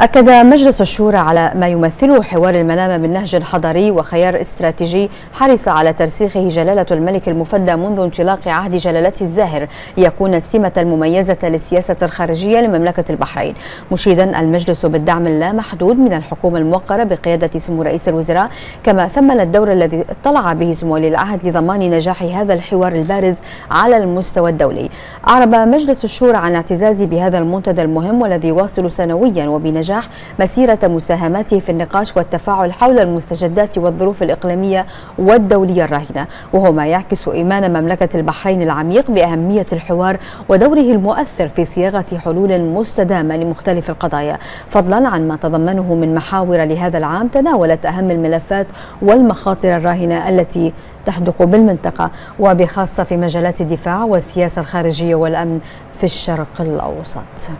أكد مجلس الشورى على ما يمثله حوار المنام من نهج حضاري وخيار استراتيجي حرص على ترسيخه جلالة الملك المفدى منذ انطلاق عهد جلالته الزاهر. ليكون السمة المميزة للسياسة الخارجية لمملكة البحرين. مشيدا المجلس بالدعم اللامحدود من الحكومة الموقرة بقيادة سمو رئيس الوزراء. كما ثمن الدور الذي اطلع به سمو ولي العهد لضمان نجاح هذا الحوار البارز على المستوى الدولي. أعرب مجلس الشورى عن اعتزازه بهذا المنتدى المهم والذي يواصل سنويا وبنجاح نجاح مسيرة مساهماته في النقاش والتفاعل حول المستجدات والظروف الإقليمية والدولية الراهنة وهو ما يعكس إيمان مملكة البحرين العميق بأهمية الحوار ودوره المؤثر في صياغة حلول مستدامة لمختلف القضايا. فضلا عن ما تضمنه من محاور لهذا العام تناولت أهم الملفات والمخاطر الراهنة التي تحدق بالمنطقة وبخاصة في مجالات الدفاع والسياسة الخارجية والأمن في الشرق الأوسط.